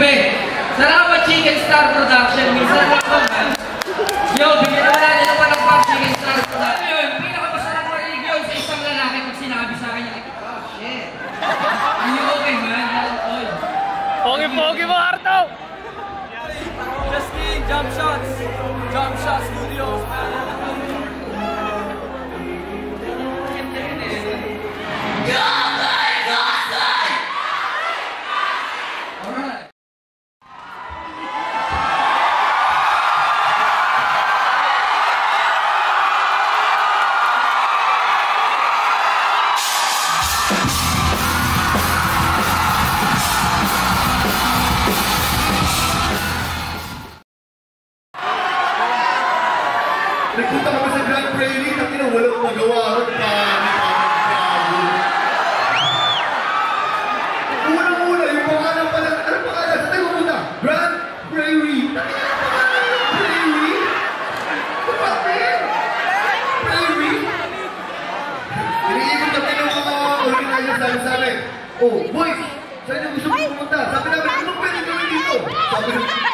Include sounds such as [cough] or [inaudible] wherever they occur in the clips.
gabi. Salamat Chicken Star Production. Minsan lang ba, man? Yo, bigyan na natin ng parang pang Chicken Star Production. Yun, pinakamasarap marinig yun sa isang lalaki pag sinabi sa akin oh, shit. Are you okay, man? Pogi-pogi mo, Arto! Justin, Jump Shots. Jump Shot Nagpunta kami sa Grand Prairie, kami na walang magawa ron. Unang-una, yung pangalan pa lang, ano pangalan? Sa tayo pumunta? Grand Prairie. Prairie? Bakit? Prairie? Iniikot kami ng mga organizer sabi sa amin, Oh, boys, saan yung gusto mo pumunta? Sabi namin, ano pwede gawin dito? Sabi namin,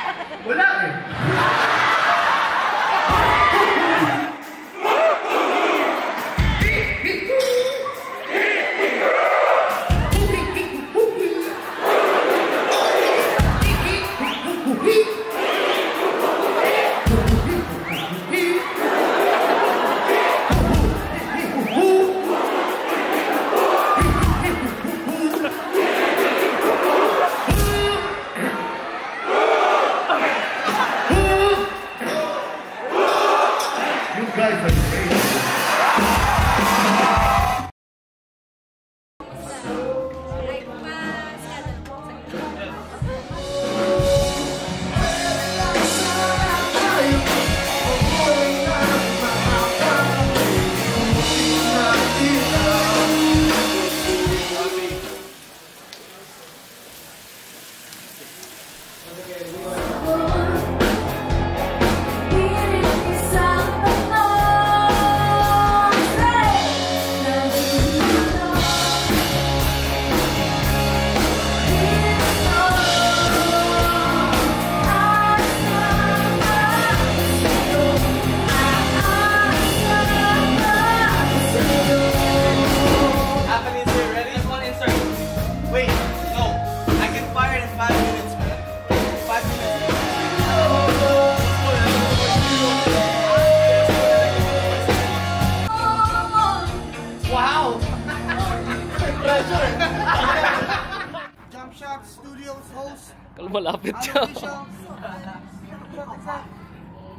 Malapit siya. Official.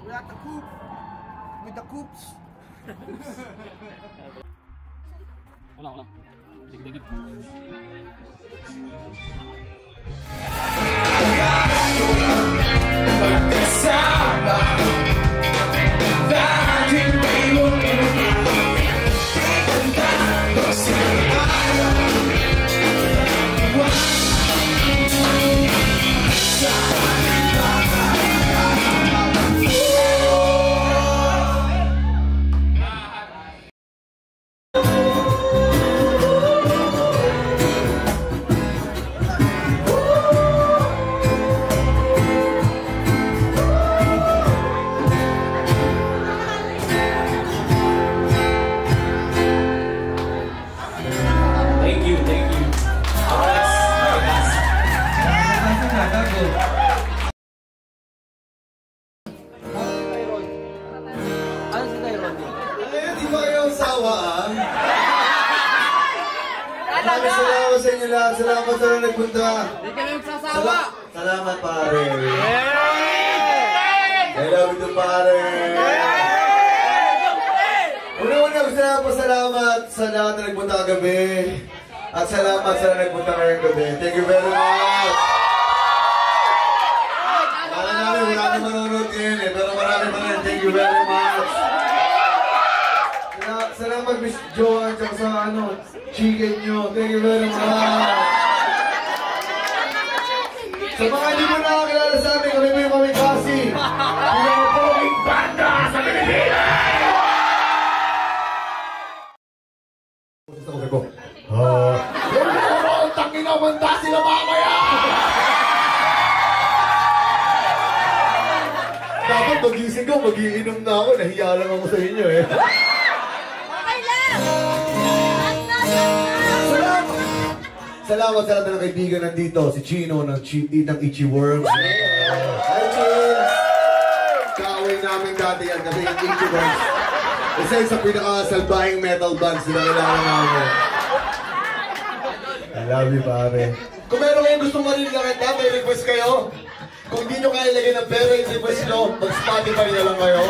We're at the coop with the coops. Wala, wala. Digdigit. Thank Salamat sa inyo lahat. Salamat sa mga nagpunta. Hindi kami magsasawa! Sala- salamat, pare. I love you, pare. Una-una gusto na pasalamat sa lahat na nagpunta kagabi. At salamat sa na nagpunta ngayong gabi. Thank you very much. Kala namin wala na manonood ngayon eh, pero marami pa rin. Thank you very much. Sala- Salamat Miss Joanne at sa ano, chicken nyo. Thank you very much. Sa mga hindi mo nakakilala sa amin, kami po yung kami kasi. Pinapoging banda sa Pilipinas! Sabi ko, ah... Pero ano ang tangin ang banda sila mamaya! Dapat magising ko, magiinom na ako. Nahiya lang ako sa inyo eh. Salamat sa lahat ng kaibigan nandito. Si Chino ng, Chi, ng Ichi Worms. Hi, Chin! Kaaway namin dati yan kasi yung Ichi Worms. Isa yun sa pinaka-salbahing metal bands na kailangan namin. I love you, pare. Kung meron kayong gustong marinig na kanta, may request kayo. Kung hindi nyo kaya lagyan ng pera yung request nyo, mag-Spotify na lang kayo.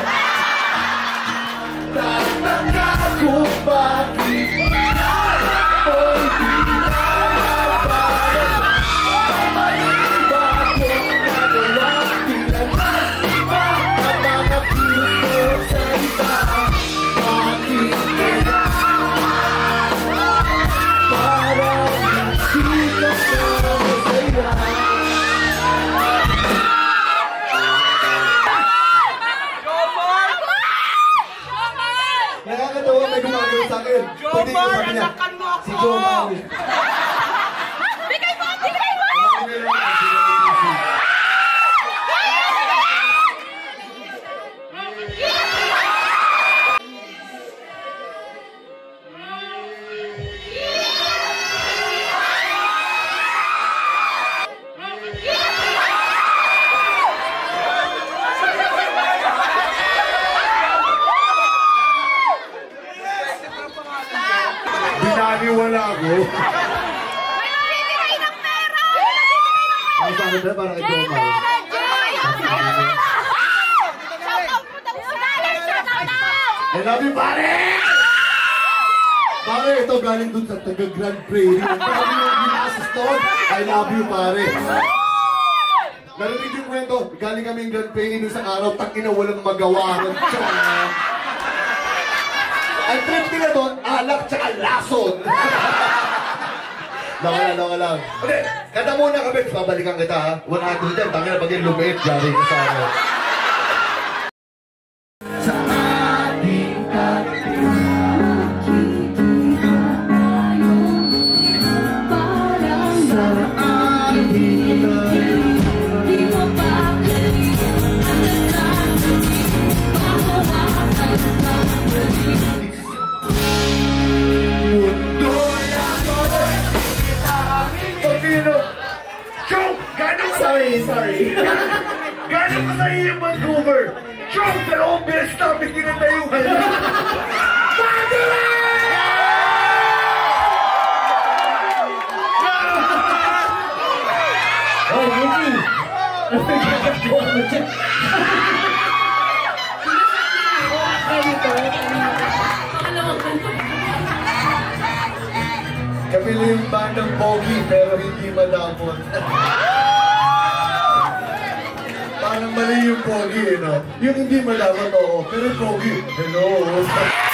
Pwede ko sabi niya, si. Bigay mo! Bigay mo! Daw sa galing! Shoutout out! I love you, pare! Pare, ito galing dun sa taga Grand Prairie. Ang yung ginasis doon. I love you, pare. Narinig yung kwento, galing kami yung Grand Prairie nung isang araw, tangina walang magawa. Ang trip nila doon, alak tsaka lason. [laughs] Laka lang, laka lang. Okay, kanta muna kami, babalikan kita ha. Wala natin dyan, tangina pag yung lumiit, jari ka sa akin. Namin kinatayuhan. Kami lang yung bandang pogi pero hindi madamot. Parang mali yung pogi, eh, no? Yung hindi madamot, oo. Pero pogi, hello.